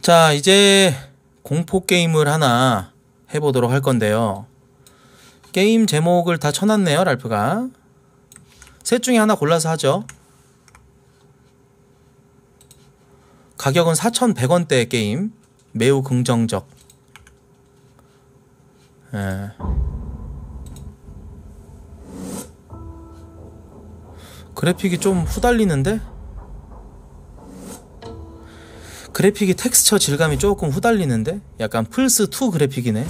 자, 이제 공포 게임을 하나 해보도록 할 건데요. 게임 제목을 다 쳐놨네요, 랄프가. 셋 중에 하나 골라서 하죠. 가격은 4,100원대 게임. 매우 긍정적. 예. 그래픽이 좀 후달리는데? 그래픽이 텍스처 질감이 조금 후달리는데? 약간 플스2 그래픽이네.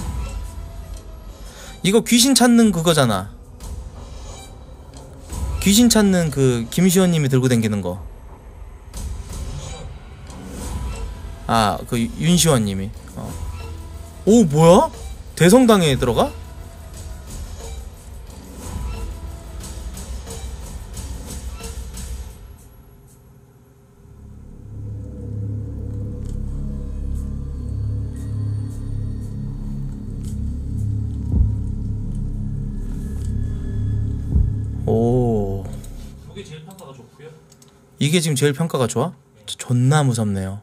이거 귀신 찾는 그거잖아. 귀신 찾는 그 김시원님이 들고 다니는 거. 아, 그 윤시원님이. 어. 오, 뭐야? 대성당에 들어가? 이게 지금 제일 평가가 좋아? 존나 무섭네요.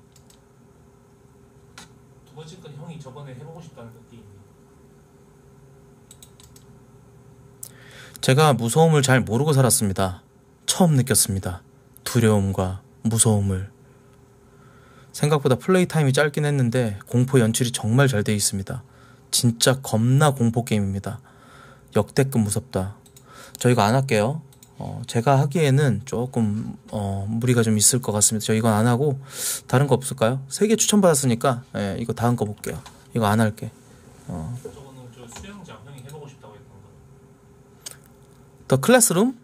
두 번째 건 형이 저번에 해보고 싶다는 그 게임. 제가 무서움을 잘 모르고 살았습니다. 처음 느꼈습니다. 두려움과 무서움을. 생각보다 플레이 타임이 짧긴 했는데 공포 연출이 정말 잘돼 있습니다. 진짜 겁나 공포 게임입니다. 역대급 무섭다. 저 이거 안 할게요. 어, 제가 하기에는 조금 어, 무리가 좀 있을 것 같습니다. 저 이건 안 하고 다른 거 없을까요? 세 개 추천 받았으니까 예, 이거 다음 거 볼게요. 이거 안 할게. 어. 저거는 저 수영장 형이 해보고 싶다고 했던 거. 더 클래스룸?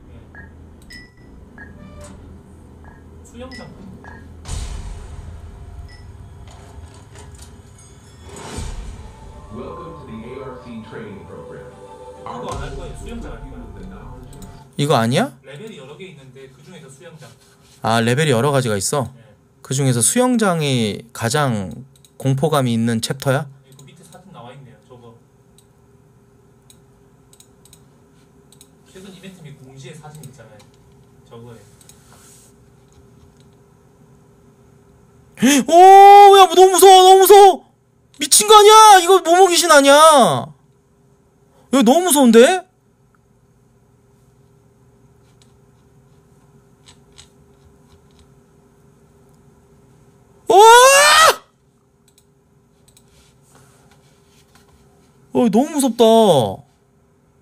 수영장. 그거 안할 거예요. 수영장 할 거예요. 이거 아니야? 레벨이 여러 개 있는데 그 중에서 수영장. 아 레벨이 여러 가지가 있어. 네. 그 중에서 수영장이 가장 공포감이 있는 챕터야? 그 밑에 사진 나와 있네요. 저거. 최근 이벤트 및 공지의 사진 있잖아요. 저거에. 오, 야, 너무 무서워, 너무 무서워! 미친 거 아니야! 이거 모모 귀신 아니야! 야, 너무 무서운데? 어, 너무 무섭다.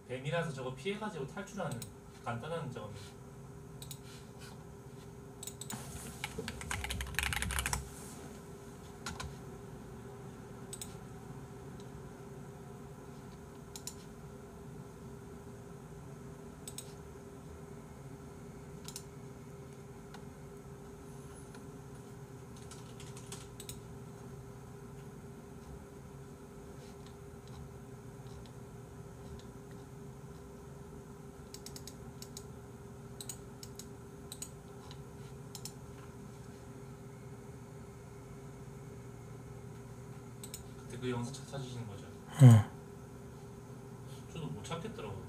뱀이라서 저거 피해가지고 탈출하는 간단한 저 영상 찾- 찾으시는 거죠? 응. 저도 못 찾겠더라고요.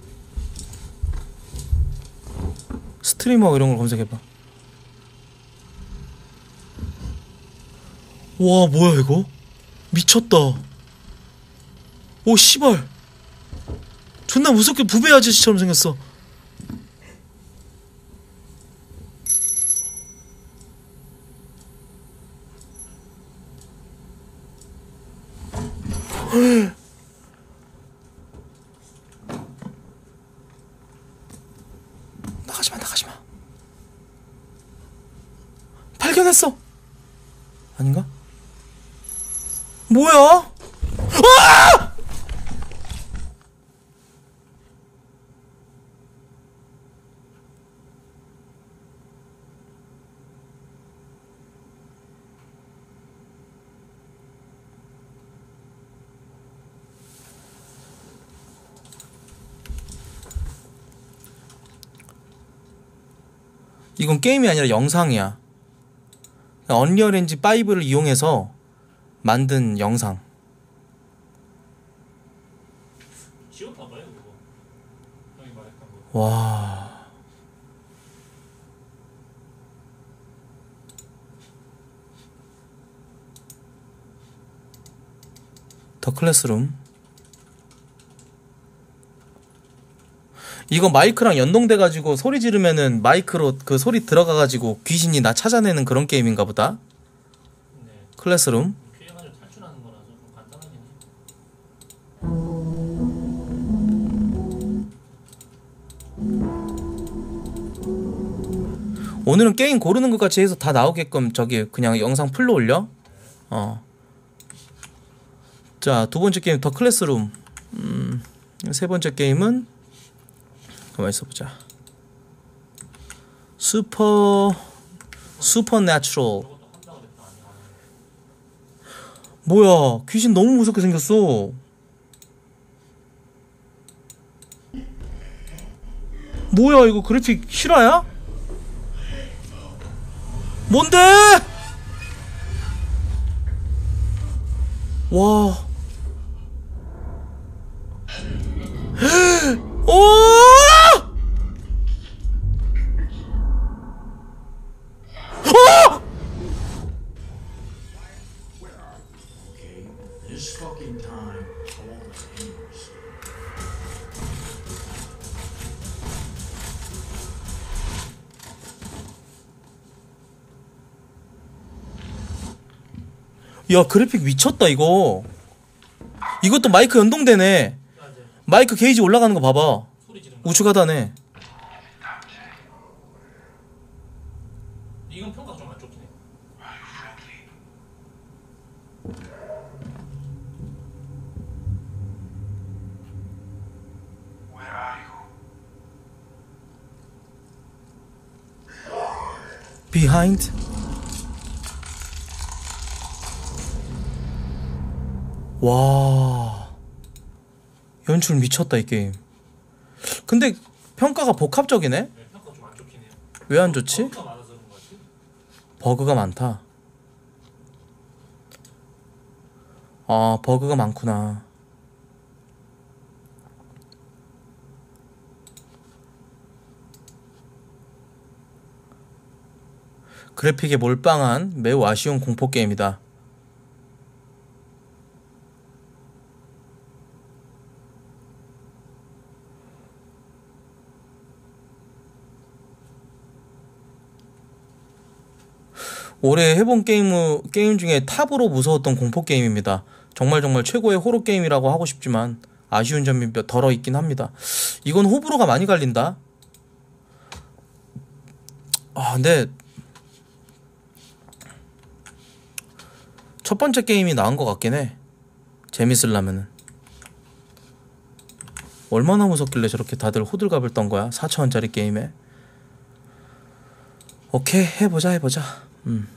스트리머 이런 걸 검색해봐. 와, 뭐야, 이거? 미쳤다. 오, 씨발. 존나 무섭게 부배 아저씨처럼 생겼어. 나가지마, 나가지마. 발견했어. 아닌가? 뭐야? 아! 이건 게임이 아니라 영상이야. 언리얼 엔진 5를 이용해서 만든 영상. 와. 더 클래스룸 이거 마이크랑 연동돼 가지고 소리 지르면은 마이크로 그 소리 들어가 가지고 귀신이 나 찾아내는 그런 게임인가 보다 네. Classroom. 오늘은 게임 고르는 것 같이 해서 다 나오게끔 저기 그냥 영상 풀로 올려. 어. 자, 두 번째 게임 The Classroom. 음, 세 번째 게임은 가만 있어 보자. Super Supernatural. 저것도 한다고 그랬다 아니 안 해. 뭐야? 귀신 너무 무섭게 생겼어. 뭐야 이거 그래픽 실화야? 뭔데? 와. 오! 야 그래픽 미쳤다 이거. 이것도 마이크 연동되네. 마이크 게이지 올라가는 거 봐봐. 우측 하단에. 이건 평가 좀안 좋긴 해. behind 와 연출 미쳤다 이 게임 근데 평가가 복합적이네 네, 평가 좀안 좋긴 해요. 왜 안 좋지 버그가? 버그가 많다 아 버그가 많구나 그래픽에 몰빵한 매우 아쉬운 공포 게임이다. 올해 해본 게임, 게임 중에 탑으로 무서웠던 공포 게임입니다. 정말 정말 최고의 호러 게임이라고 하고 싶지만 아쉬운 점이 몇 덜어 있긴 합니다. 이건 호불호가 많이 갈린다. 아, 근데 첫 번째 게임이 나은 것 같긴 해. 재밌을라면은. 얼마나 무섭길래 저렇게 다들 호들갑을 떤 거야? 4천원짜리 게임에. 오케이, 해보자, 해보자. 음.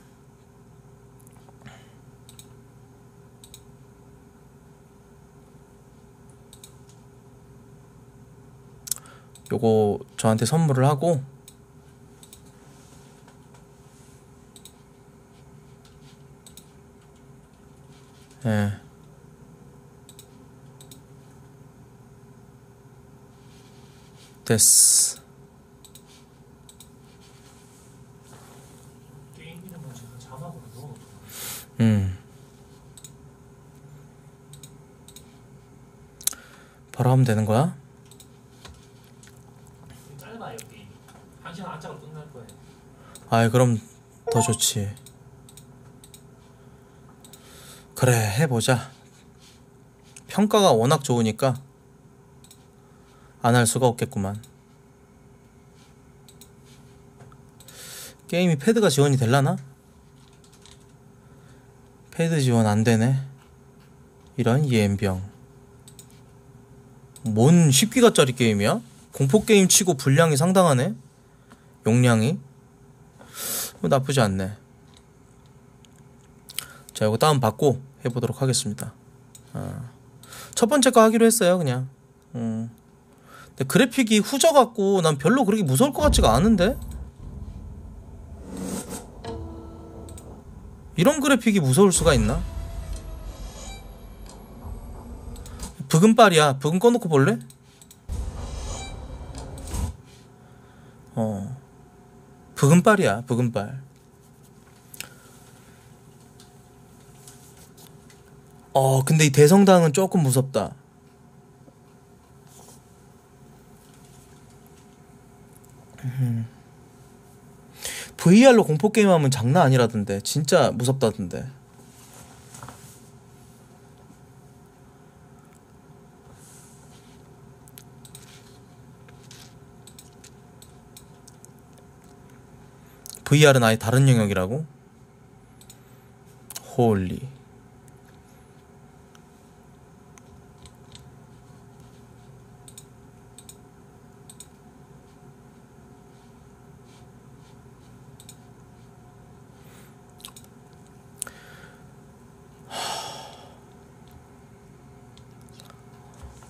요거 저한테 선물을 하고 예. 됐어. 게임 이름은 지금 자막으로 넣어놓고 음. 바로 하면 되는 거야? 짧아요 게임이. 한 시간 안짝으로 끝날 거예요. 아이 그럼 더 좋지. 그래 해보자. 평가가 워낙 좋으니까 안 할 수가 없겠구만. 게임이 패드가 지원이 될라나? 패드 지원 안 되네. 이런 예엠병. 뭔 10기가짜리 게임이야? 공포 게임 치고 분량이 상당하네. 용량이. 뭐 나쁘지 않네. 자, 이거 다운 받고 해보도록 하겠습니다. 아, 첫 번째 거 하기로 했어요, 그냥. 음. 근데 그래픽이 후져갖고 난 별로 그렇게 무서울 것 같지가 않은데? 이런 그래픽이 무서울 수가 있나? 부금빨이야. 부금 꺼놓고 볼래? 어. 부금빨이야, 부금빨. 어, 근데 이 대성당은 조금 무섭다. 음. VR로 공포 게임 하면 장난 아니라던데. 진짜 무섭다던데. VR은 아예 다른 영역이라고? 홀리.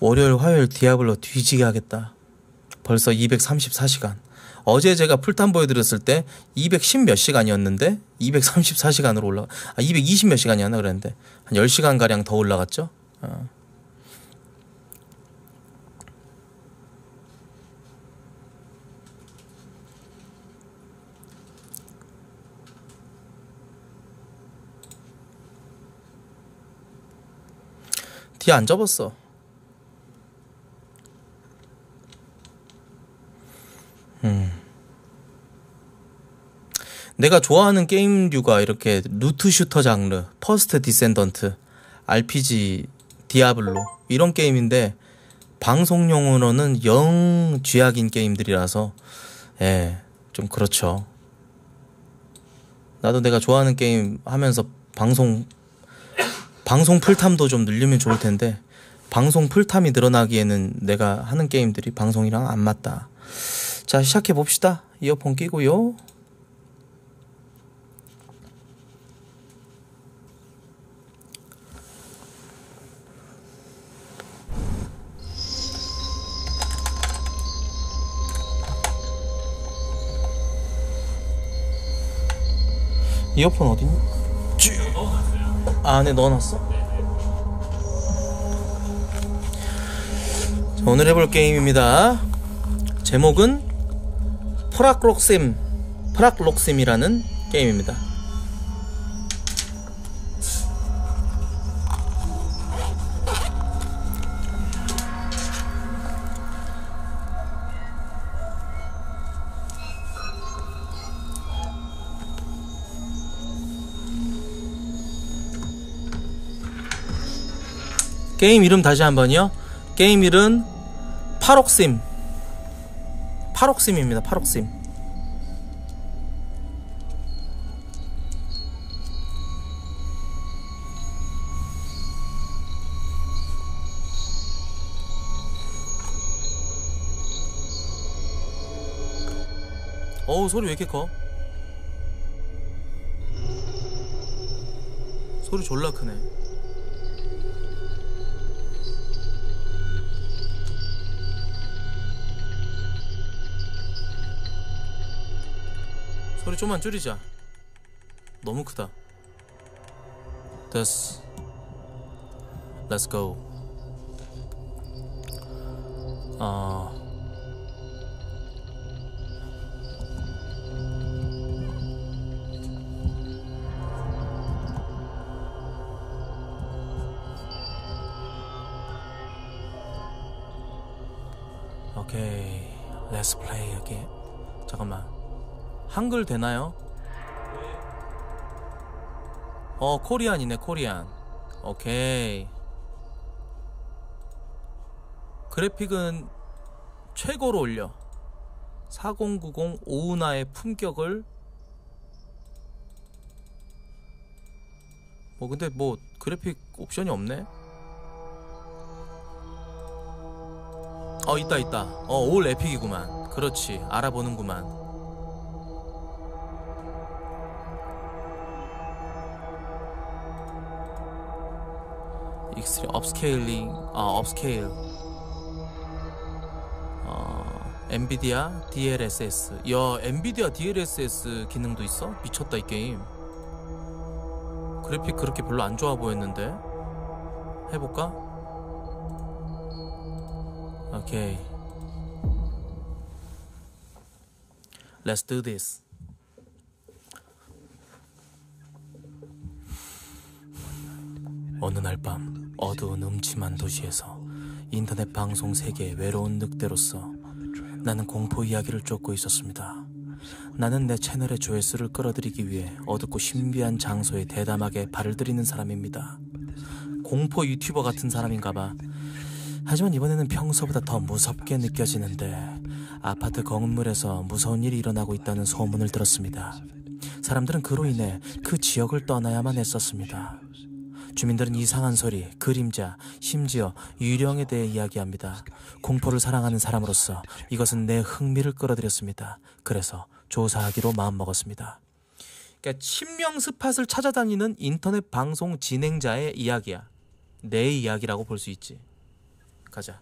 월요일 화요일 디아블로 뒤지게 하겠다. 벌써 234시간. 어제 제가 풀탐 보여드렸을 때 210 몇 시간이었는데 234시간으로 올라 아 220 몇 시간이었나 그랬는데 한 10시간 가량 더 올라갔죠. 어. 디안 접었어. 내가 좋아하는 게임류가 이렇게 loot shooter 장르, First Descendant, RPG, 디아블로 이런 게임인데 방송용으로는 영 쥐약인 게임들이라서 예, 좀 그렇죠. 나도 내가 좋아하는 게임 하면서 방송 방송 풀탐도 좀 늘리면 좋을 텐데 방송 풀탐이 늘어나기에는 내가 하는 게임들이 방송이랑 안 맞다. 자, 시작해 봅시다. 이어폰 끼고요. 이어폰 어딨니? 아, 안에 넣어놨어? 자, 오늘 해볼 게임입니다. 제목은 프락록심 프락록심이라는 게임입니다. 게임 이름 다시 한번요. 게임 이름 파록심. 파록심입니다. 파록심. 어우 소리 왜 이렇게 커? 소리 졸라 크네. 소리 좀만 줄이자. 너무 크다. 됐어. Let's. 아. 한글 되나요? 어, 코리안이네, 코리안. 오케이. 그래픽은 최고로 올려. 4090 오우나의 품격을 뭐 근데 뭐 그래픽 옵션이 없네. 어 있다 있다. 어 all epic이구만. 그렇지 알아보는구만. extreme upscaling 아 upscale. 어 NVIDIA DLSS 야 NVIDIA DLSS 기능도 있어? 미쳤다 이 게임. 그래픽 그렇게 별로 안 좋아 보였는데? 해볼까? 오케이. Let's do this 어느 날 밤 어두운 음침한 도시에서 인터넷 방송 세계의 외로운 늑대로서 나는 공포 이야기를 쫓고 있었습니다. 나는 내 채널의 조회수를 끌어들이기 위해 어둡고 신비한 장소에 대담하게 발을 들이는 사람입니다. 공포 유튜버 같은 사람인가 봐. 하지만 이번에는 평소보다 더 무섭게 느껴지는데 아파트 건물에서 무서운 일이 일어나고 있다는 소문을 들었습니다. 사람들은 그로 인해 그 지역을 떠나야만 했었습니다. 주민들은 이상한 소리, 그림자, 심지어 유령에 대해 이야기합니다. 공포를 사랑하는 사람으로서 이것은 내 흥미를 끌어들였습니다. 그래서 조사하기로 마음먹었습니다. 그러니까 친명 스팟을 찾아다니는 인터넷 방송 진행자의 이야기야. 내 이야기라고 볼 수 있지. 가자.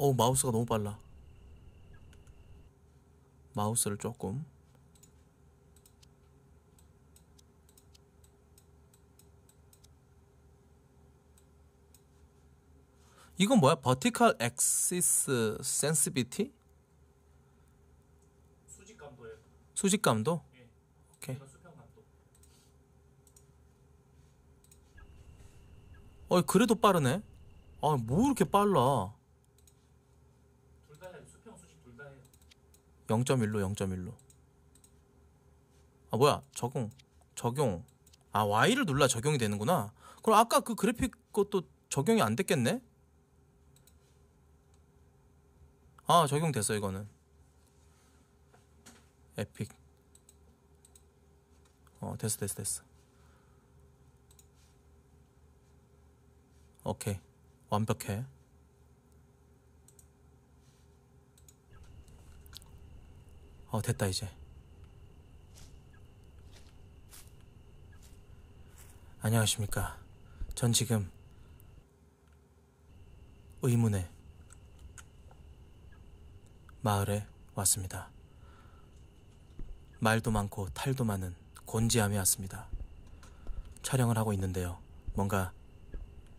어 마우스가 너무 빨라. 마우스를 조금 이건 뭐야? vertical axis sensitivity? 수직 감도예요. 수직 감도? 예. 오케이. 이건 수평 감도. 어 그래도 빠르네. 아 뭐 이렇게 빨라? 둘 다 해요. 수평 수직 둘 다 해요. 0.1로 0.1로. 아 뭐야? 적용 적용. 아 Y를 눌러 적용이 되는구나. 그럼 아까 그 그래픽 것도 적용이 안 됐겠네? 아 적용됐어 이거는. 에픽. 어 됐어 됐어 됐어. 오케이 완벽해. 어 됐다 이제. 안녕하십니까. 전 지금 의문의 마을에 왔습니다. 말도 많고 탈도 많은 곤지암에 왔습니다. 촬영을 하고 있는데요. 뭔가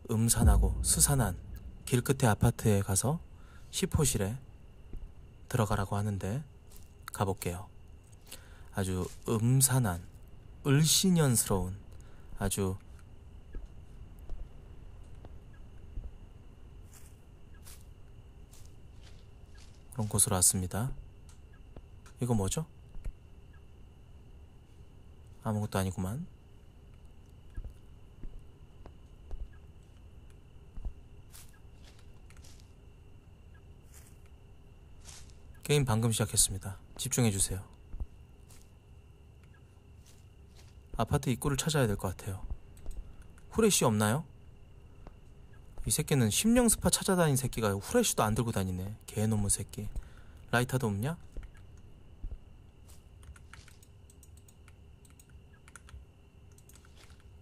음산하고 스산한 길끝의 아파트에 가서 10호실에 들어가라고 하는데 가볼게요. 아주 음산한 을씨년스러운 아주 그런 곳으로 왔습니다. 이거 뭐죠? 아무것도 아니구만. 게임 방금 시작했습니다. 집중해주세요. 아파트 입구를 찾아야 될 것 같아요. 후레쉬 없나요? 이 새끼는 심령 spot 찾아다닌 새끼가 후레쉬도 안 들고 다니네. 개놈의 새끼. 라이터도 없냐?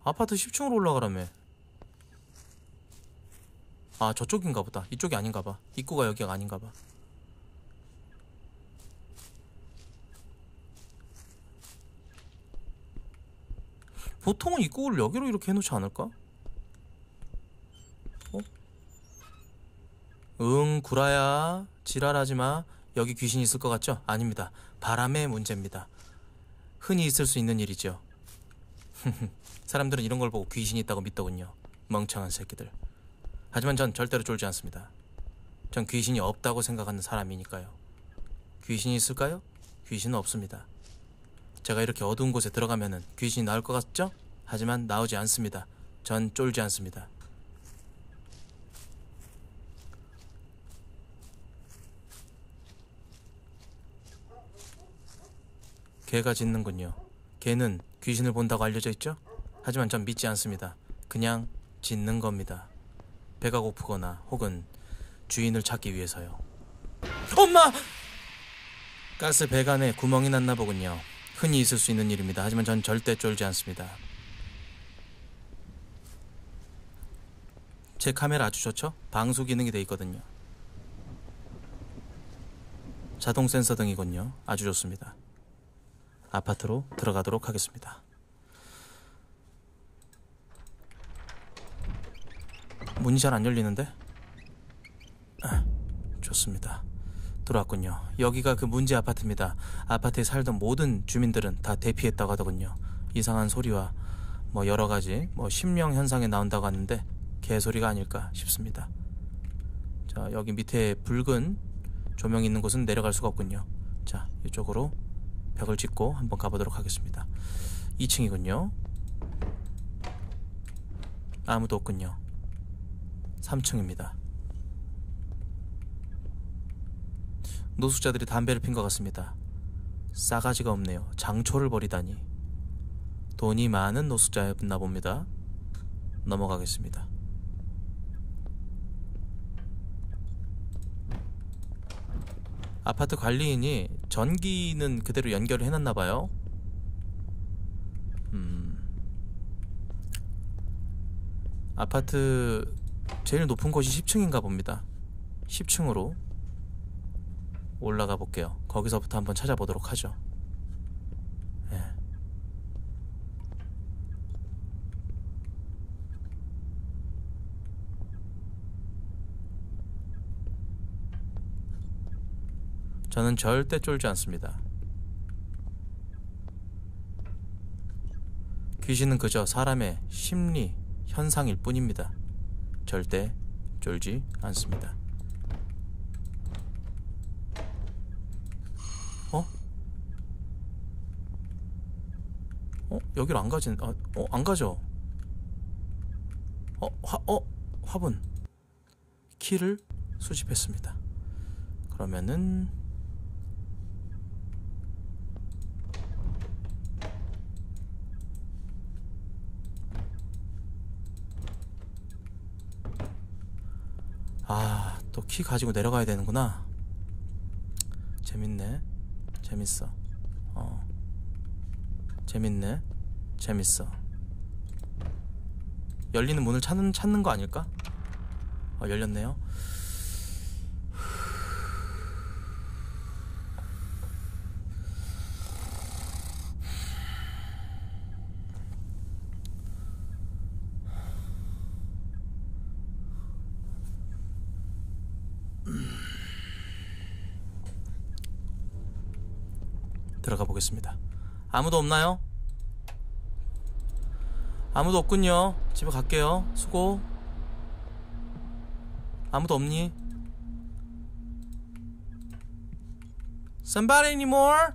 아파트 10층으로 올라가라며. 아, 저쪽인가 보다. 이쪽이 아닌가 봐. 입구가 여기가 아닌가 봐. 보통은 입구를 여기로 이렇게 해놓지 않을까? 어? 응, 구라야. 지랄하지 마. 여기 귀신 있을 것 같죠? 아닙니다. 바람의 문제입니다. 흔히 있을 수 있는 일이죠. 사람들은 이런 걸 보고 귀신이 있다고 믿더군요. 멍청한 새끼들. 하지만 전 절대로 쫄지 않습니다. 전 귀신이 없다고 생각하는 사람이니까요. 귀신이 있을까요? 귀신은 없습니다. 제가 이렇게 어두운 곳에 들어가면은 귀신이 나올 것 같죠? 하지만 나오지 않습니다. 전 쫄지 않습니다. 개가 짖는군요. 개는 귀신을 본다고 알려져 있죠? 하지만 전 믿지 않습니다. 그냥 짖는 겁니다. 배가 고프거나 혹은 주인을 찾기 위해서요. 엄마! 가스 배관에 구멍이 났나 보군요. 흔히 있을 수 있는 일입니다. 하지만 전 절대 쫄지 않습니다. 제 카메라 아주 좋죠? 방수 기능이 돼 있거든요. 자동 센서 등이군요. 아주 좋습니다. 아파트로 들어가도록 하겠습니다. 문이 잘 안 열리는데? 아, 좋습니다. 들어왔군요. 여기가 그 문제 아파트입니다. 아파트에 살던 모든 주민들은 다 대피했다고 하더군요. 이상한 소리와 뭐 여러 가지 뭐 심령 현상에 나온다고 하는데 개소리가 아닐까 싶습니다. 자, 여기 밑에 붉은 조명이 있는 곳은 내려갈 수가 없군요. 자, 이쪽으로 벽을 찍고 한번 가보도록 하겠습니다. 2층이군요. 아무도 없군요. 3층입니다. 노숙자들이 담배를 핀 것 같습니다. 싸가지가 없네요. 장초를 버리다니. 돈이 많은 노숙자였나 봅니다. 넘어가겠습니다. 아파트 관리인이 전기는 그대로 연결을 해놨나 봐요. 음. 아파트 제일 높은 곳이 10층인가 봅니다. 10층으로 올라가 볼게요. 거기서부터 한번 찾아보도록 하죠. 예. 저는 절대 쫄지 않습니다. 귀신은 그저 사람의 심리 현상일 뿐입니다. 절대 쫄지 않습니다. 어? 어? 여기로 안 가진, 아, 어, 안 가죠? 어, 화, 어, 화분. 키를 수집했습니다. 그러면은, 아, 또 키 가지고 내려가야 되는구나. 재밌네. 재밌어. 어. 재밌네. 재밌어. 열리는 문을 찾는, 찾는 거 아닐까? 어, 열렸네요. 들어가 보겠습니다. 아무도 없나요? 아무도 없군요. 집에 갈게요. 수고. 아무도 없니? Somebody anymore?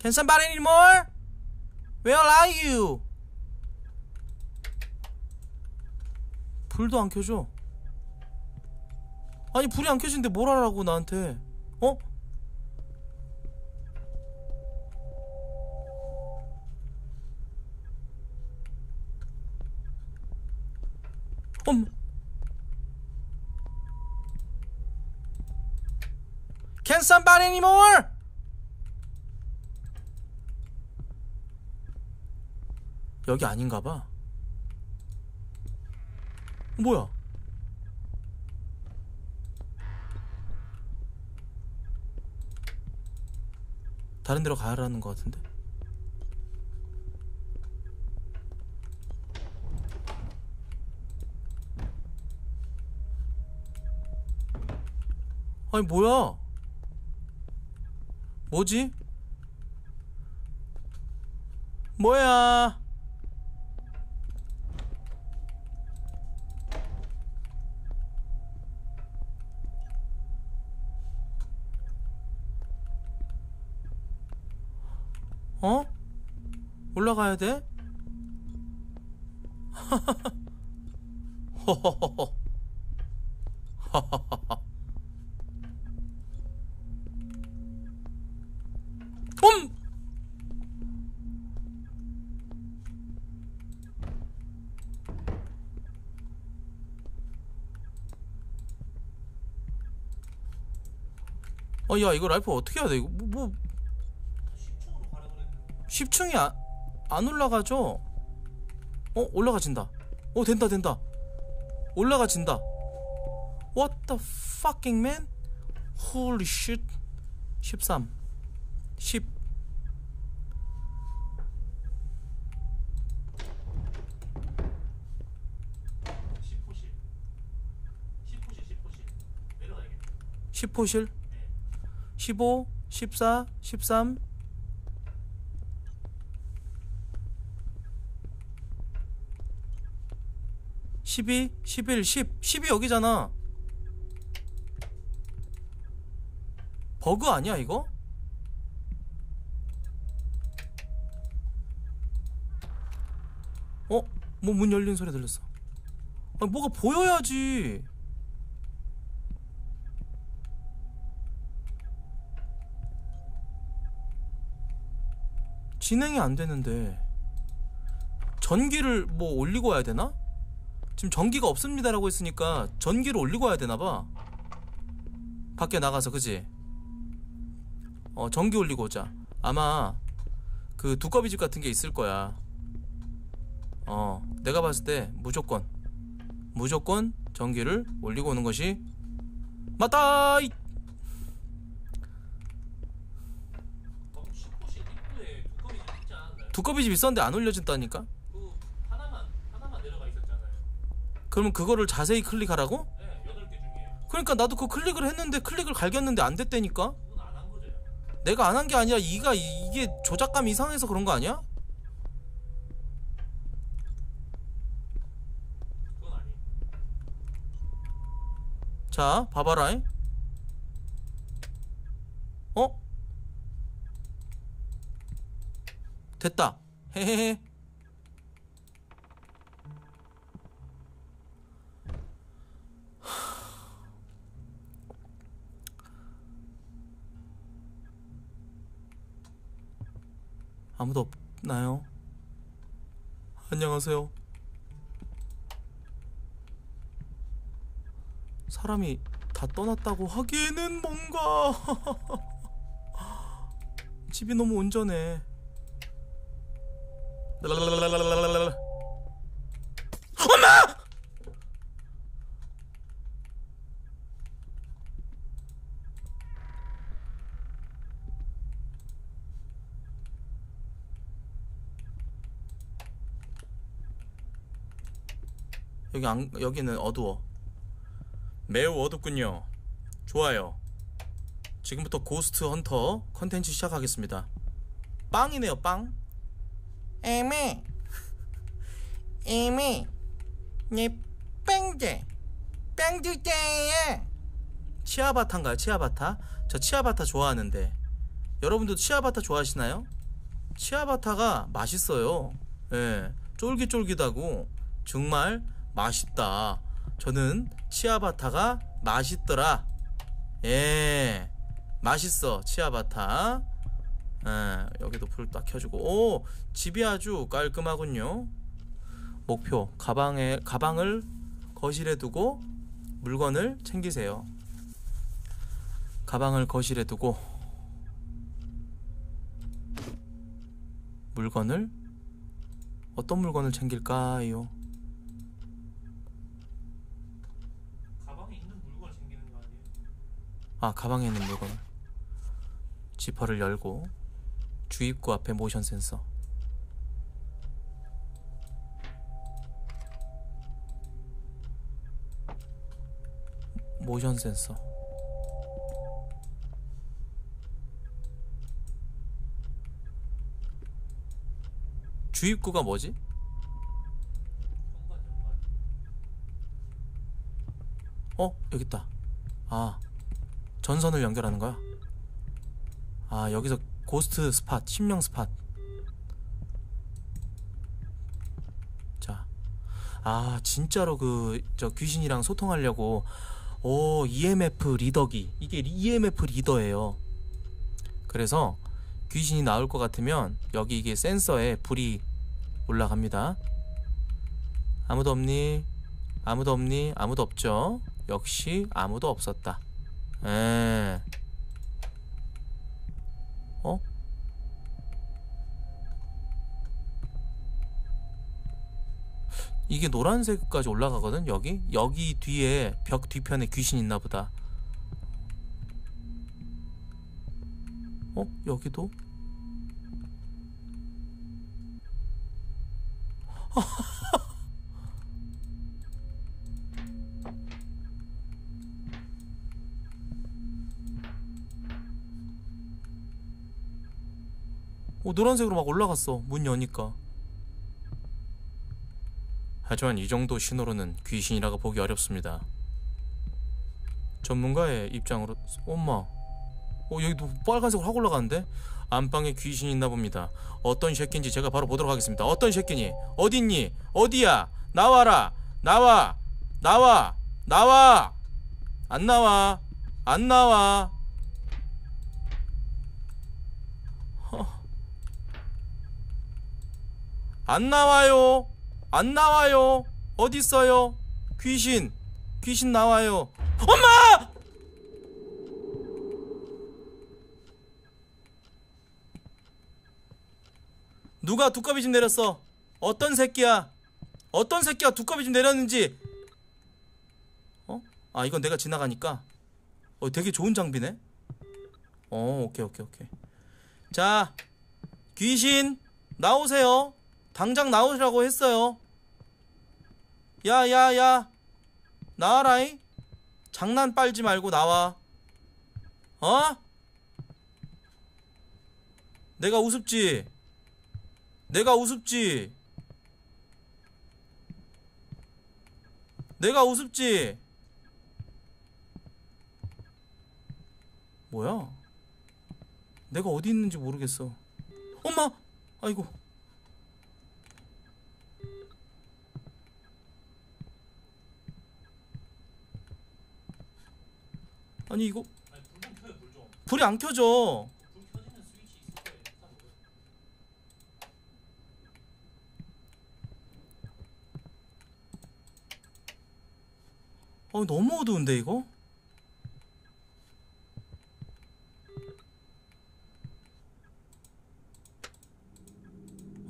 Can somebody anymore? Where are you? 불도 안 켜져. 아니 불이 안 켜지는데 뭘 하라고 나한테? 어? 엄. Can somebody? 여기 아닌가 봐. 뭐야? 다른 데로 가라는 것 같은데? 아니 뭐야? 뭐지? 뭐야? 어? 올라가야 돼? 허허허허. 어, 야, 이거 라이프 어떻게 해야 돼? 이거 뭐, 뭐 10층으로 가라 그랬는데 10층이 안, 안 올라가죠? 어, 올라가진다. 어, 된다, 된다. 올라가진다. What the fucking man? Holy shit. 13. 10. 십 10호실 15, 14, 13 12, 11, 10 10이 여기잖아. 버그 아니야 이거? 어? 뭐 문 열린 소리 들렸어. 아니 뭐가 보여야지 진행이 안 되는데 전기를 뭐 올리고 와야 되나? 지금 전기가 없습니다라고 했으니까 전기를 올리고 와야 되나 봐. 밖에 나가서 그지? 어 전기 올리고 오자. 아마 그 두꺼비 집 같은 게 있을 거야. 어 내가 봤을 때 무조건 무조건 전기를 올리고 오는 것이 맞다. 이- 방금 10호실 입구에 두꺼비 집 있지 않았나요? 두꺼비 집 있었는데 안 올려진다니까? 그 하나만 하나만 내려가 있었잖아요. 그러면 그거를 자세히 클릭하라고? 네, 8개 중에 그러니까 나도 그 클릭을 했는데 클릭을 갈겼는데 안 됐다니까? 그건 안한 거죠. 내가 안 한 게 아니라 이가 이게 조작감 이상해서 그런 거 아니야? 그건 아니. 자, 봐봐라잉. 어? 됐다. 헤헤헤. 아무도 없나요? 안녕하세요. 사람이 다 떠났다고 하기에는 뭔가 집이 너무 온전해. 랄랄랄랄랄랄랄랄. 엄마! 여기 안, 여기는 어두워. 매우 어둡군요. 좋아요. 지금부터 고스트 헌터 컨텐츠 시작하겠습니다. 빵이네요, 빵. 에메. 에메. 내 빵제. 빵주제야. 치아바타인가요, 치아바타? 저 치아바타 좋아하는데. 여러분도 치아바타 좋아하시나요? 치아바타가 맛있어요. 예. 쫄깃쫄깃하고 정말 맛있다. 저는 치아바타가 맛있더라. 예. 맛있어. 치아바타. 예, 여기도 불 딱 켜주고. 오, 집이 아주 깔끔하군요. 목표. 가방에, 가방을 거실에 두고 물건을 챙기세요. 가방을 거실에 두고 물건을 어떤 물건을 챙길까요? 가방에 있는 물건을 챙기는 거 아니에요? 아 가방에 있는 물건을 지퍼를 열고 주입구 앞에 모션 센서. 모션 센서. 주입구가 뭐지? 어 여기 있다. 아 전선을 연결하는 거야? 아 여기서 고스트 스팟 심령 스팟. 자 아 진짜로 그 저 귀신이랑 소통하려고. 오 EMF 리더기. 이게 EMF 리더예요. 그래서 귀신이 나올 것 같으면 여기 이게 센서에 불이 올라갑니다. 아무도 없니? 아무도 없니? 아무도 없죠? 역시 아무도 없었다. 에. 어? 이게 노란색까지 올라가거든 여기 여기 뒤에 벽 뒤편에 귀신 있나 보다. 어 여기도 어, 노란색으로 막 올라갔어. 문 여니까. 하지만 이 정도 신호로는 귀신이라고 보기 어렵습니다. 전문가의 입장으로 엄마. 어 여기도 빨간색으로 확 올라가는데? 안방에 귀신이 있나 봅니다. 어떤 새끼인지 제가 바로 보도록 하겠습니다. 어떤 새끼니? 어딨니? 어디야? 나와라! 나와! 나와! 나와! 안 나와. 안 나와 허. 안 나와요. 안 나와요. 어딨어요? 귀신. 귀신 나와요. 엄마! 누가 두꺼비 집 내렸어? 어떤 새끼야? 어떤 새끼가 두꺼비 집 내렸는지. 어? 아 이건 내가 지나가니까. 어 되게 좋은 장비네. 어 오케이 오케이 오케이. 자 귀신 나오세요 당장 나오시라고 했어요. 야야야. 나와라이 장난 빨지 말고 나와. 어? 내가 우습지. 내가 우습지. 내가 우습지. 뭐야? 내가 어디 있는지 모르겠어. 엄마! 아이고 아니 이거. 불이 안 켜져. 어 너무 어두운데 이거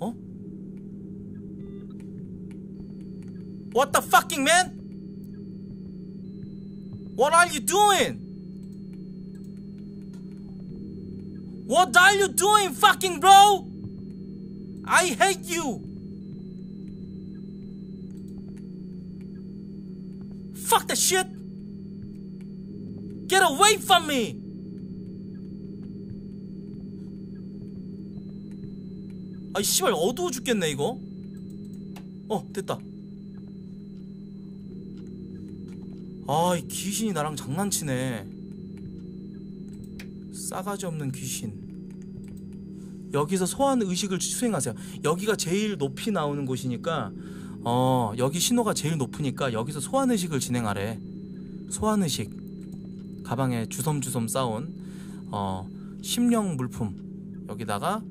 어? What the fucking man? What are you doing? What are you doing, fucking bro? I hate you. Fuck that shit. Get away from me. 아이 씨발 어두워 죽겠네 이거. 어 됐다. 아이 귀신이 나랑 장난치네. 싸가지 없는 귀신. 여기서 소환 의식을 수행하세요. 여기가 제일 높이 나오는 곳이니까 어 여기 신호가 제일 높으니까 여기서 소환 의식을 진행하래. 소환 의식. 가방에 주섬주섬 싸온 어 심령 물품 여기다가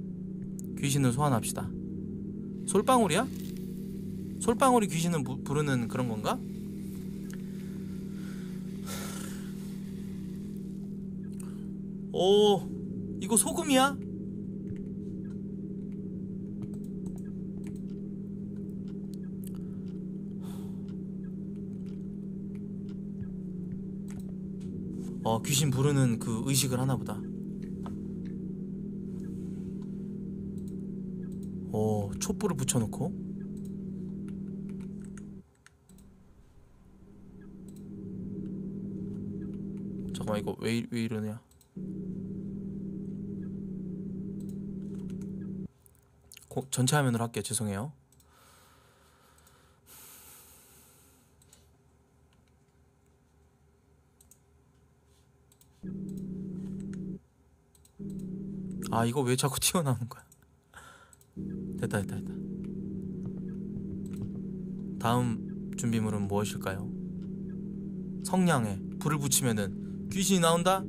귀신을 소환합시다. 솔방울이야? 솔방울이 귀신을 부, 부르는 그런 건가? 오, 이거 소금이야? 어, 귀신 부르는 그 의식을 하나 보다. 오, 촛불을 붙여놓고. 잠깐만, 이거 왜, 이- 왜 이러냐? 고- 전체 화면으로 할게요. 죄송해요. 아 이거 왜 자꾸 튀어나오는 거야? 됐다 됐다 됐다. 다음 준비물은 무엇일까요? 성냥에 불을 붙이면은 귀신이 나온다?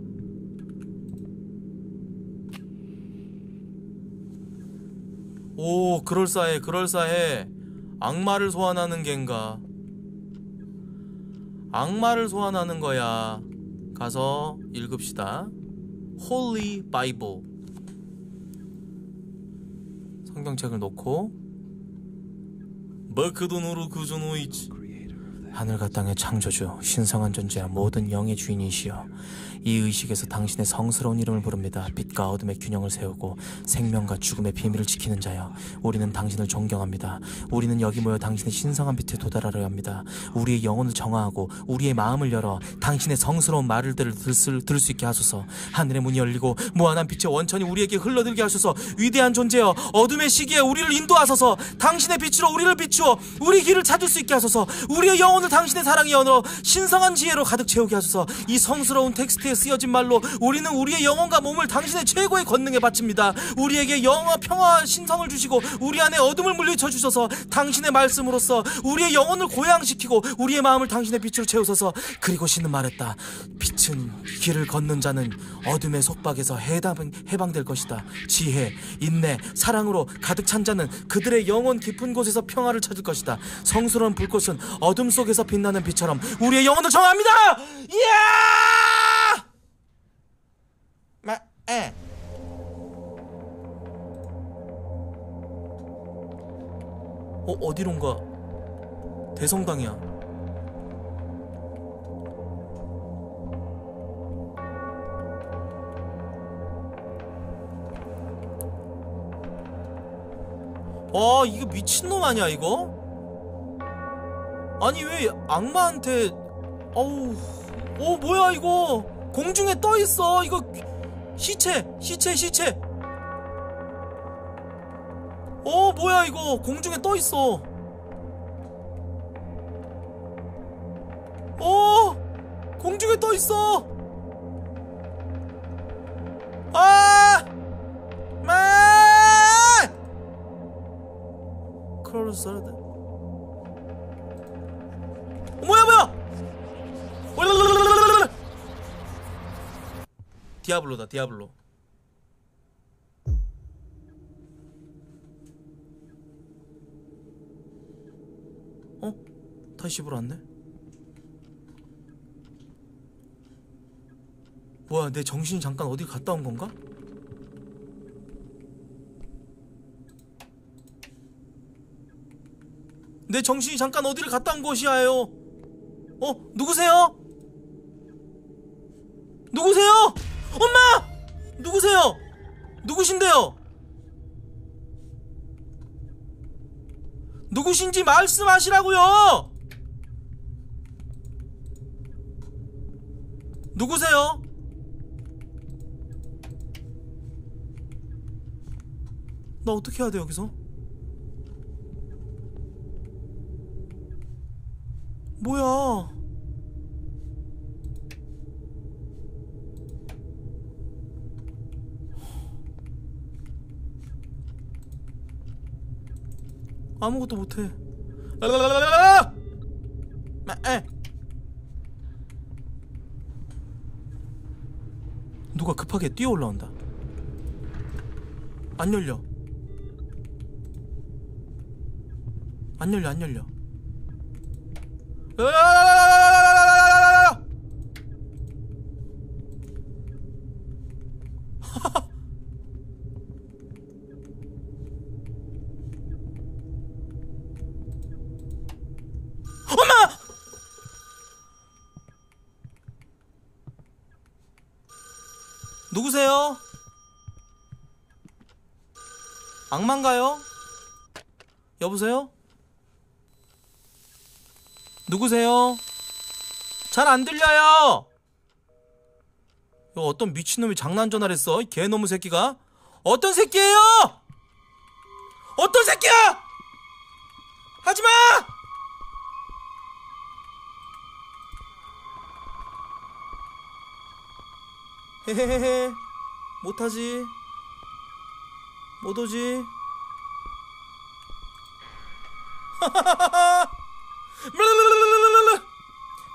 오 그럴싸해 그럴싸해 악마를 소환하는 겐가 악마를 소환하는 거야 가서 읽읍시다 Holy Bible 성경책을 놓고 버크도노르 그조노이치 하늘과 땅의 창조주 신성한 존재야 모든 영의 주인이시여 이 의식에서 당신의 성스러운 이름을 부릅니다. 빛과 어둠의 균형을 세우고 생명과 죽음의 비밀을 지키는 자여 우리는 당신을 존경합니다. 우리는 여기 모여 당신의 신성한 빛에 도달하려 합니다. 우리의 영혼을 정화하고 우리의 마음을 열어 당신의 성스러운 말을 들을, 들- 들을 수 있게 하소서. 하늘의 문이 열리고 무한한 빛의 원천이 우리에게 흘러들게 하소서. 위대한 존재여 어둠의 시기에 우리를 인도하소서. 당신의 빛으로 우리를 비추어 우리 길을 찾을 수 있게 하소서. 우리의 영혼을 당신의 사랑의 언어로 신성한 지혜로 가득 채우게 하소서. 이 성스러운 텍스트에 쓰여진 말로 우리는 우리의 영혼과 몸을 당신의 최고의 권능에 바칩니다. 우리에게 영화 평화와 신성을 주시고 우리 안에 어둠을 물리쳐 주셔서 당신의 말씀으로써 우리의 영혼을 고양시키고 우리의 마음을 당신의 빛으로 채우소서. 그리고 신은 말했다. 빛은 길을 걷는 자는 어둠의 속박에서 해당, 해방될 것이다. 지혜, 인내, 사랑으로 가득 찬 자는 그들의 영혼 깊은 곳에서 평화를 찾을 것이다. 성스러운 불꽃은 어둠 속에서 빛나는 빛처럼 우리의 영혼을 정합니다. 이야 마, 에. 어, 어디론가 대성당이야 아 이거 미친놈 아니야 이거? 아니 왜 악마한테 어우 어 뭐야 이거 공중에 떠 있어 이거 시체 시체 시체. 어 뭐야 이거. 공중에 떠 있어. 어? 공중에 떠 있어. 아! 마! 크로스라드 뭐야 뭐야! 올라라라라라라. 디아블로다 디아블로 어? 다시 집으로 왔네 뭐야 내 정신이 잠깐 어디 갔다 온 건가? 내 정신이 잠깐 어디를 갔다 온 것이야요 어? 누구세요? 누구세요? 누구신데요? 누구신지 말씀하시라고요! 누구세요? 나 어떻게 해야 돼 여기서? 뭐야? 아무것도 못해. 라라라라라라! 마, 에. 누가 급하게 뛰어 올라온다. 안 열려. 안 열려, 안 열려. 악마인가요? 여보세요? 누구세요? 잘 안 들려요! 어떤 미친놈이 장난 전화를 했어? 이 개놈의 새끼가? 어떤 새끼예요? 어떤 새끼야! 하지마! 헤헤헤헤 못하지 못 오지?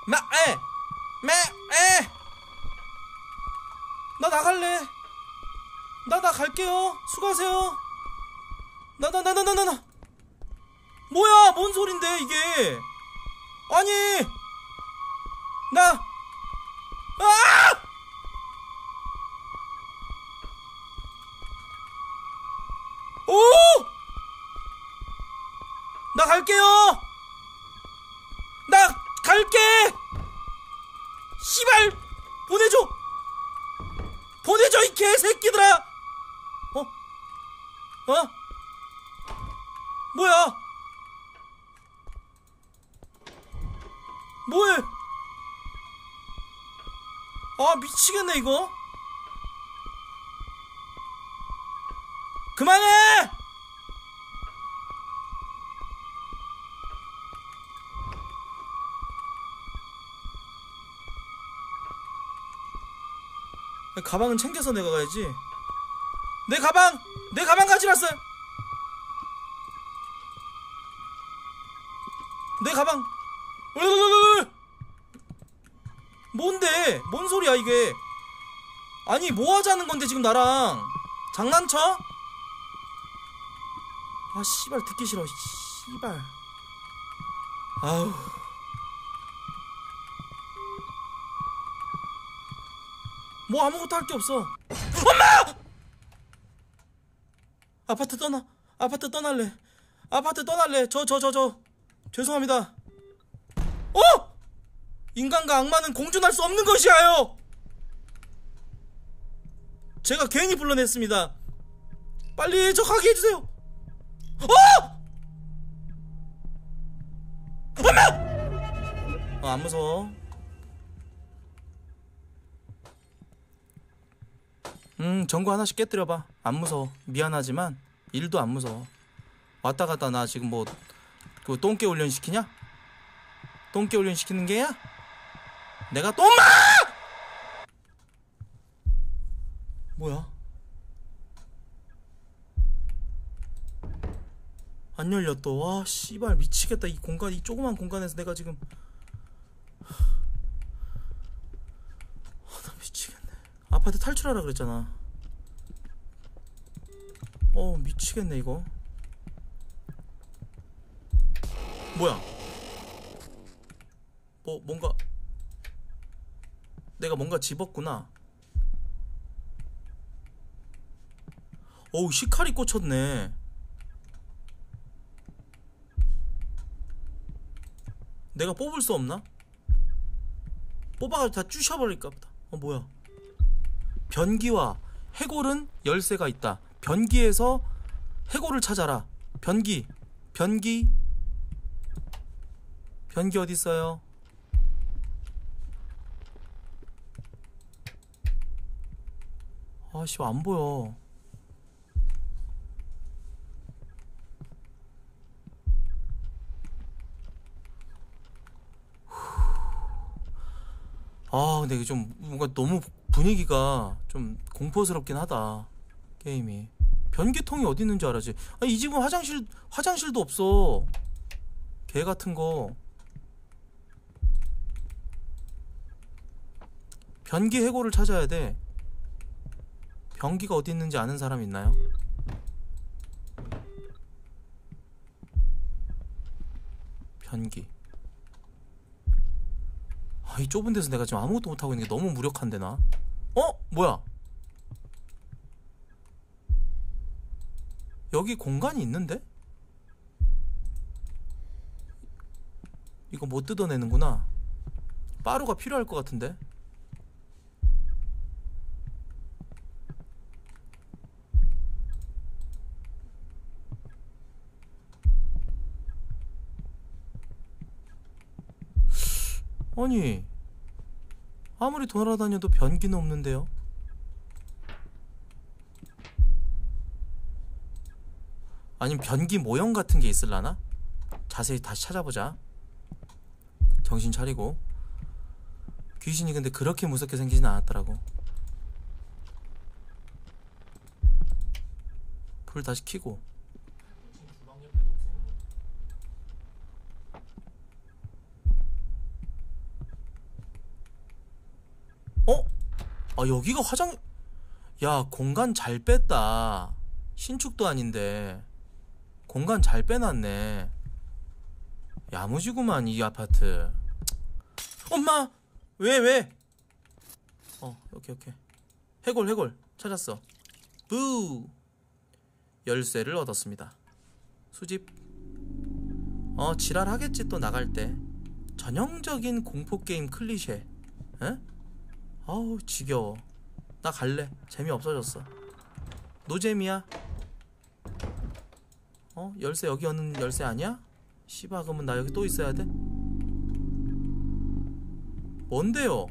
마에 매에. 나 나갈래. 나 나갈게요. 수고하세요. 나 나 나 나 나 나나. 뭐야 뭔 소린데 이게? 아니! 나 아! 갈게요! 나 씨발 보내줘. 보내줘 이 개새끼들아. 어? 어? 뭐야? 뭐해? 아 미치겠네 이거. 그만해 가방은 챙겨서 내가 가야지. 내 가방! 내 가방 가져갔어요 내 가방. 뭔데? 뭔 소리야 이게? 아니 뭐 하자는 건데 지금 나랑? 장난쳐? 아 씨발 듣기 싫어 씨발. 아우 뭐 아무것도 할 게 없어. 엄마! 아파트 떠나 아파트 떠날래. 아파트 떠날래. 저저 저 저. 죄송합니다. 어? 인간과 악마는 공존할 수 없는 것이야요! 제가 괜히 불러냈습니다. 빨리 저 가게 해주세요. 어? 엄마! 어, 안 무서워 음, 전구 하나씩 깨뜨려봐. 안 무서워. 미안하지만 일도 안 무서워. 왔다 갔다 나 지금 뭐, 그 똥개 훈련 시키냐? 똥개 훈련 시키는 게야? 내가 또 엄마! 뭐야? 안 열렸어. 와, 씨발 미치겠다. 이 공간, 이 조그만 공간에서 내가 지금. 아, 나 미치겠네. 아파트 탈출하라 그랬잖아. 어 미치겠네 이거. 뭐야? 뭐 뭔가 내가 뭔가 집었구나. 어우 시칼이 꽂혔네. 내가 뽑을 수 없나? 뽑아가지고 다 쑤셔버릴까 보다. 어 뭐야? 변기와 해골은 열쇠가 있다. 변기에서 해골을 찾아라. 변기, 변기, 변기 어디 있어요? 아씨 안 보여. 아 근데 이게 좀 뭔가 너무 분위기가 좀 공포스럽긴 하다 게임이. 변기통이 어디 있는 줄 알아지? 아니, 이 집은 화장실 화장실도 없어. 개 같은 거. 변기 해골을 찾아야 돼. 변기가 어디 있는지 아는 사람 있나요? 변기. 아, 이 좁은 데서 내가 지금 아무것도 못하고 있는 게 너무 무력한데 나 어? 뭐야? 여기 공간이 있는데? 이거 못 뜯어내는구나 빠루가 필요할 것 같은데 아니 아무리 돌아다녀도 변기는 없는데요? 아니면 변기 모형 같은 게 있을라나? 자세히 다시 찾아보자. 정신 차리고. 귀신이 근데 그렇게 무섭게 생기진 않았더라고. 불 다시 켜고 지금 주방 옆에 녹색 어? 아 여기가 화장 야 공간 잘 뺐다. 신축도 아닌데. 공간 잘 빼놨네. 야무지구만 이 아파트. 엄마! 왜 왜? 어 오케이 오케이. 해골 해골. 찾았어. 부! 열쇠를 얻었습니다. 수집. 어 지랄하겠지 또 나갈 때. 전형적인 공포게임 클리셰. 에? 아우 지겨워 나 갈래 재미 없어졌어 노잼이야 어? 열쇠 여기 오는 열쇠 아니야? 씨바 그러면 나 여기 또 있어야 돼? 뭔데요?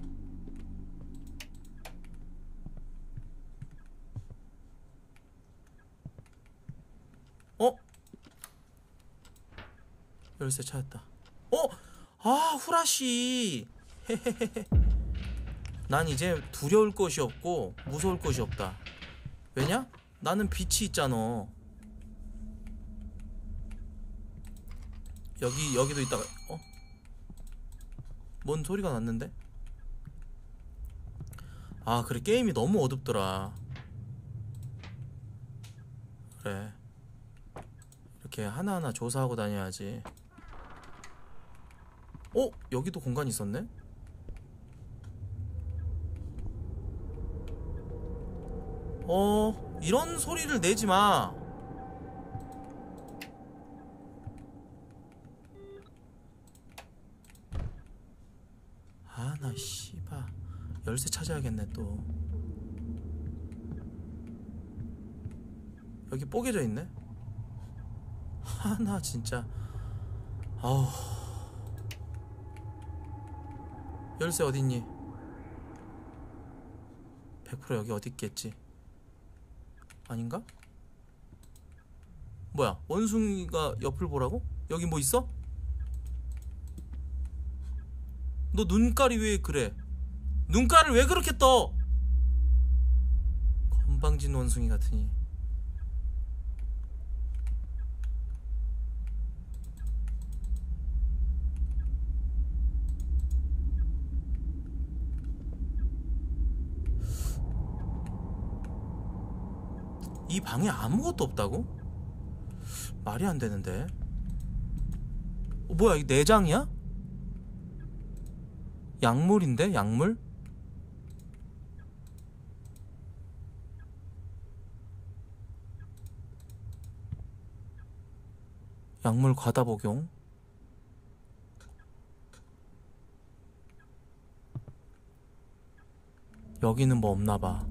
어? 열쇠 찾았다. 어? 아, 후라시. 난 이제 두려울 것이 없고 무서울 것이 없다. 왜냐? 나는 빛이 있잖아. 여기 여기도 있다가 어? 뭔 소리가 났는데? 아, 그래 게임이 너무 어둡더라. 그래. 이렇게 하나하나 조사하고 다녀야지. 어? 여기도 공간이 있었네? 어, 이런 소리를 내지 마. 아, 나 씨바. 열쇠 찾아야겠네, 또. 여기 뽀개져 있네? 하나 진짜 아우 열쇠 어딨니? 100% 여기 어디 있겠지 아닌가? 뭐야 원숭이가 옆을 보라고? 여기 뭐 있어? 너 눈깔이 왜 그래? 눈깔을 왜 그렇게 떠? 건방진 원숭이 같으니 이 방에 아무것도 없다고? 말이 안 되는데. 어, 뭐야, 이 내장이야? 약물인데? 약물? 약물 과다 복용? 여기는 뭐 없나 봐.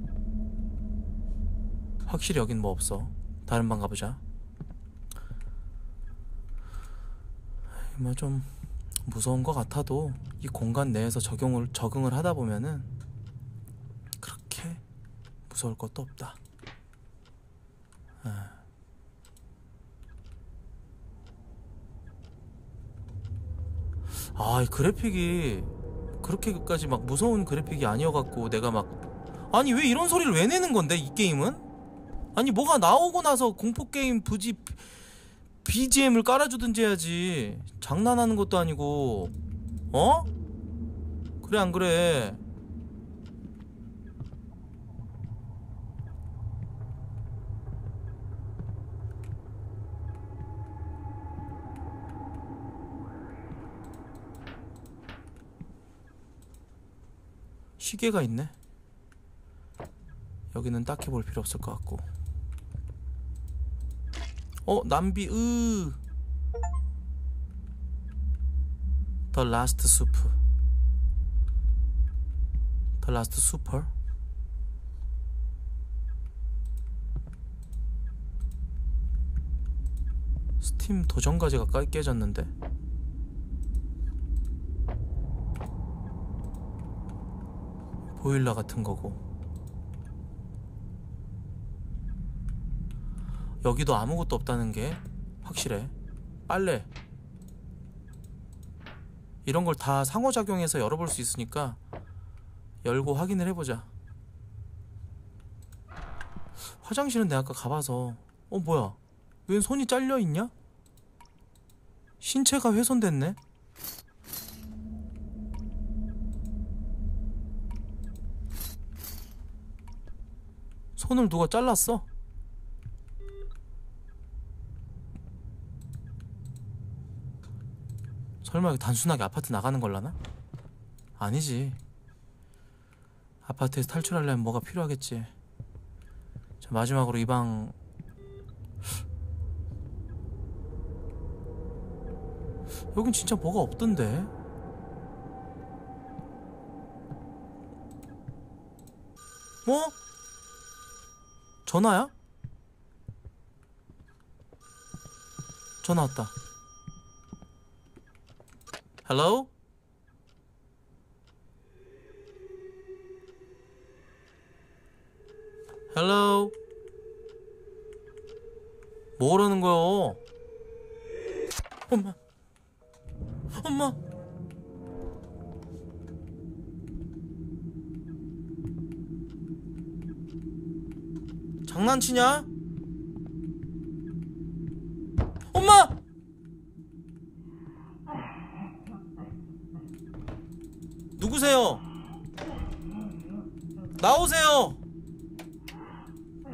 확실히 여긴 뭐 없어. 다른 방 가보자. 뭐 좀 무서운 것 같아도 이 공간 내에서 적용을 적응을 하다 보면은 그렇게 무서울 것도 없다. 아. 아, 이 그래픽이 그렇게까지 막 무서운 그래픽이 아니어갖고 내가 막 아니 왜 이런 소리를 왜 내는 건데 이 게임은? 아니 뭐가 나오고 나서 공포 게임 부지 BGM을 깔아주든지 해야지 장난하는 것도 아니고 어? 그래 안 그래? 시계가 있네. 여기는 딱히 볼 필요 없을 것 같고. 어, 남비, 으. 더 라스트 수프. 더 라스트 수퍼. 스팀 도전까지가 깔 깨졌는데. 보일러 같은 거고. 여기도 아무것도 없다는 게 확실해. 빨래. 이런 걸 다 상호작용해서 열어볼 수 있으니까 열고 확인을 해보자. 화장실은 내가 아까 가봐서 어 뭐야? 웬 손이 잘려 있냐? 신체가 훼손됐네. 손을 누가 잘랐어? 설마 단순하게 아파트 나가는 걸라나? 아니지. 아파트에서 탈출하려면 뭐가 필요하겠지. 자, 마지막으로 이 방. 여긴 진짜 뭐가 없던데? 뭐? 전화야? 전화 왔다. Hello? Hello? 뭐라는 거야? 엄마. 엄마. 장난치냐? 엄마! 누구세요? 나오세요!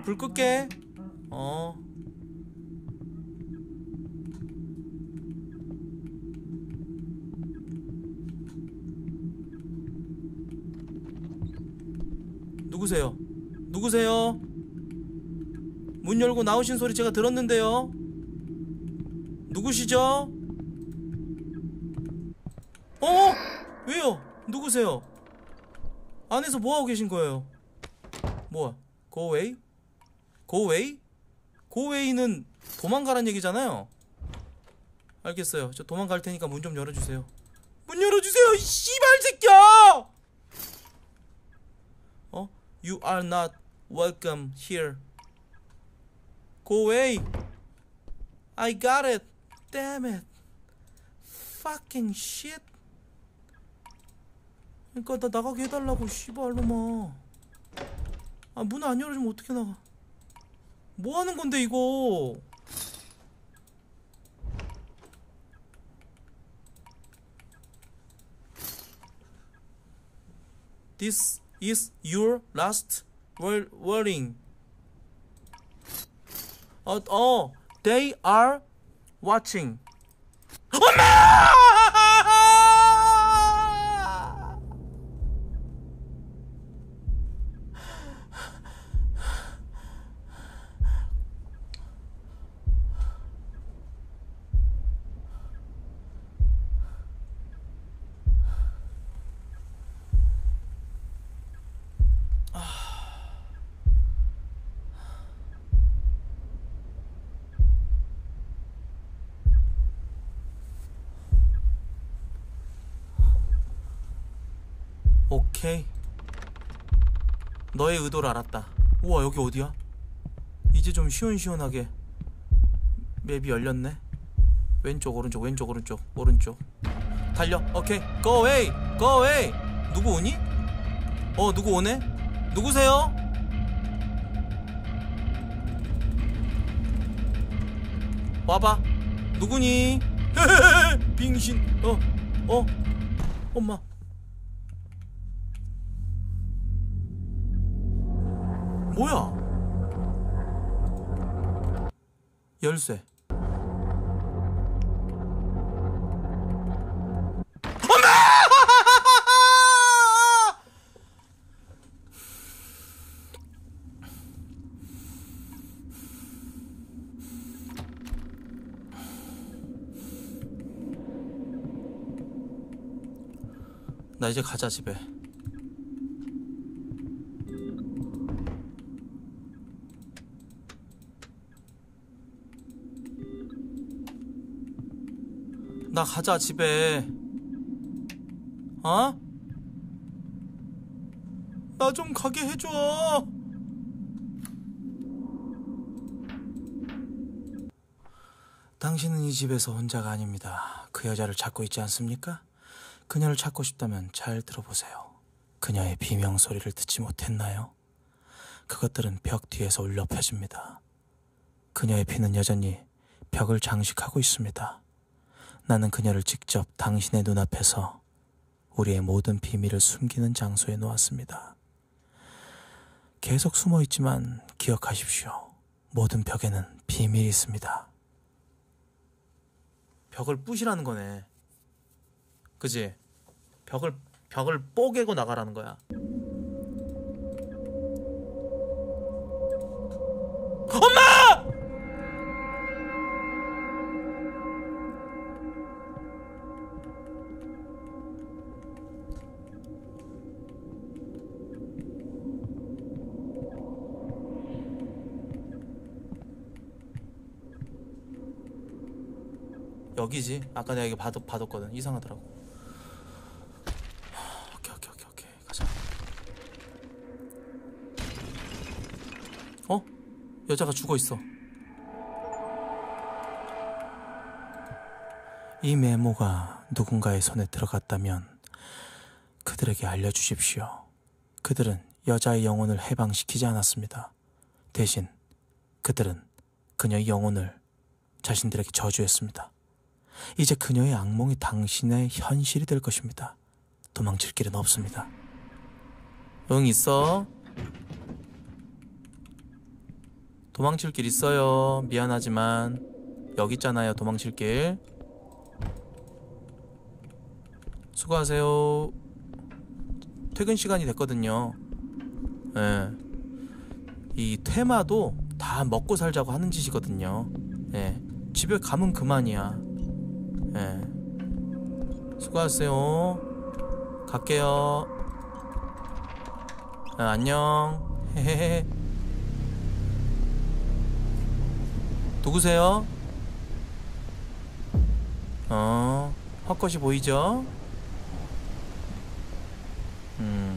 불 끌게. 어. 누구세요? 누구세요? 문 열고 나오신 소리 제가 들었는데요. 누구시죠? 어? 왜요? 누구세요? 안에서 뭐 하고 계신 거예요? 뭐야? Go away? Go away? Go away는 도망가란 얘기잖아요. 알겠어요. 저 도망갈 테니까 문 좀 열어주세요. 문 열어주세요, 이 씨발 새끼야! 어? You are not welcome here. Go away. I got it. Damn it. Fucking shit. 그러니까 나 나가게 해달라고 씨발 놈아. 아문 안 열어주면 어떻게 나가? 뭐 하는 건데 이거? This is your last warning. 어, 어, they are watching. 엄마! 오케이. 너 의 의도를 알았다. 우와, 여기 어디야? 이제 좀 시원시원하게 맵이 열렸네. 왼쪽, 오른쪽, 왼쪽, 오른쪽, 오른쪽. 달려. 오케이. Go away. Go away. 누구 오니? 어, 누구 오네? 누구세요? 와봐. 누구니? 빙신. 어, 어, 엄마. 뭐야? 열쇠. 나 이제 가자 집에. 나 가자 집에. 어? 나 좀 가게 해줘. 당신은 이 집에서 혼자가 아닙니다. 그 여자를 찾고 있지 않습니까? 그녀를 찾고 싶다면 잘 들어보세요. 그녀의 비명 소리를 듣지 못했나요? 그것들은 벽 뒤에서 울려 퍼집니다. 그녀의 피는 여전히 벽을 장식하고 있습니다. 나는 그녀를 직접 당신의 눈앞에서 우리의 모든 비밀을 숨기는 장소에 놓았습니다. 계속 숨어 있지만 기억하십시오. 모든 벽에는 비밀이 있습니다. 벽을 부시라는 거네. 그지? 벽을 벽을 뽀개고 나가라는 거야. 엄마! 여기지. 아까 내가 이거 받, 받았거든. 이상하더라고. 하, 오케이 오케이 오케이 오케이 가자. 어? 여자가 죽어 있어. 이 메모가 누군가의 손에 들어갔다면 그들에게 알려주십시오. 그들은 여자의 영혼을 해방시키지 않았습니다. 대신 그들은 그녀의 영혼을 자신들에게 저주했습니다. 이제 그녀의 악몽이 당신의 현실이 될 것입니다. 도망칠 길은 없습니다. 응, 있어. 도망칠 길 있어요. 미안하지만. 여기 있잖아요, 도망칠 길. 수고하세요. 퇴근 시간이 됐거든요. 예. 이 퇴마도 다 먹고 살자고 하는 짓이거든요. 예. 집에 가면 그만이야. 예. 수고하세요. 갈게요. 아, 안녕. 헤헤헤. 누구세요? 어, 헛것이 보이죠? 음.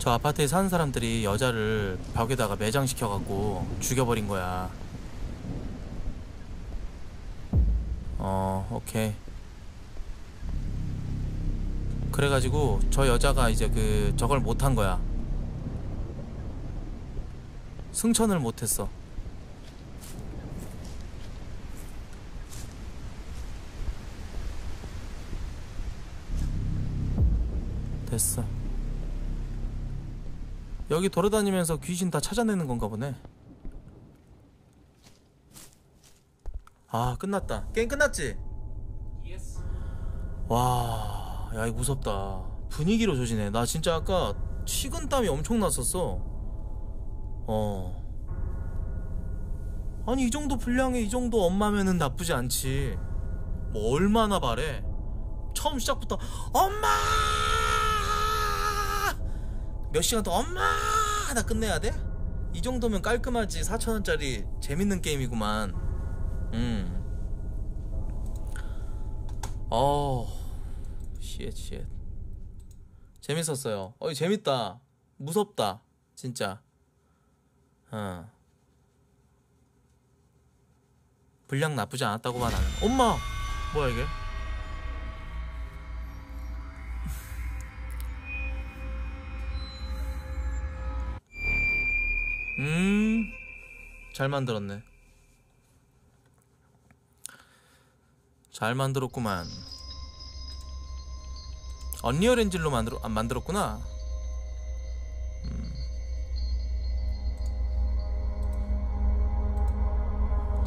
저 아파트에 사는 사람들이 여자를 벽에다가 매장시켜갖고 죽여버린 거야. 어, 오케이. 그래가지고 저 여자가 이제 그 저걸 못한 거야. 승천을 못했어. 됐어. 여기 돌아다니면서 귀신 다 찾아내는 건가 보네. 아, 끝났다. 게임 끝났지? yes. 와, 야, 이거 무섭다. 분위기로 조지네. 나 진짜 아까 식은땀이 엄청 났었어. 어. 아니, 이 정도 분량에 이 정도 엄마면은 나쁘지 않지. 뭐, 얼마나 바래? 처음 시작부터, 엄마! 몇 시간 동안 엄마! 하다 끝내야 돼? 이 정도면 깔끔하지. 4천원짜리 재밌는 게임이구만. 음. 어, 쉣, 쉣. 재밌었어요. 어, 재밌다. 무섭다. 진짜. 어. 분량 나쁘지 않았다고만 하는. 엄마! 뭐야, 이게? 음, 잘 만들었네. 잘 만들었구만. 언리얼 엔진로 만들어 안 만들었구나. 음.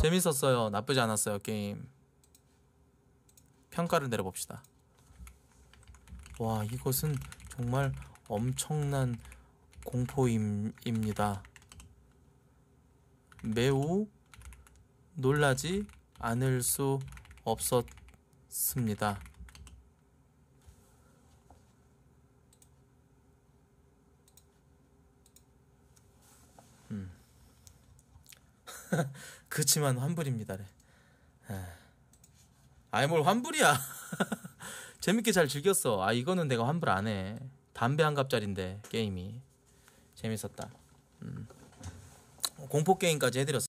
재밌었어요. 나쁘지 않았어요 게임. 평가를 내려봅시다. 와 이것은 정말 엄청난 공포임입니다. 매우 놀라지 않을 수 없었습니다. 음. 그치만 환불입니다래. 아이 뭘 환불이야. 재밌게 잘 즐겼어. 아 이거는 내가 환불 안 해. 담배 한 갑짜린데 게임이 재밌었다. 음. 공포 게임까지 해드렸어.